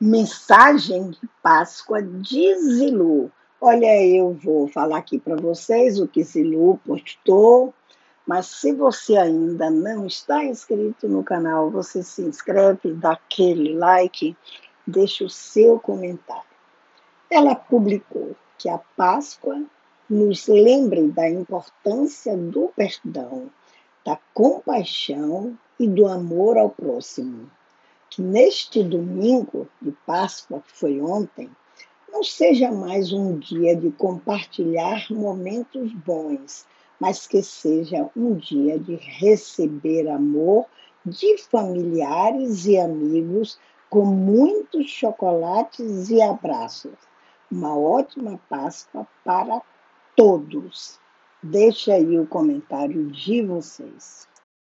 Mensagem de Páscoa de Zilu. Olha, eu vou falar aqui para vocês o que Zilu postou, mas se você ainda não está inscrito no canal, você se inscreve, dá aquele like, deixa o seu comentário. Ela publicou que a Páscoa nos lembre da importância do perdão, da compaixão e do amor ao próximo que neste domingo de Páscoa, que foi ontem, não seja mais um dia de compartilhar momentos bons, mas que seja um dia de receber amor de familiares e amigos com muitos chocolates e abraços. Uma ótima Páscoa para todos. Deixa aí o comentário de vocês.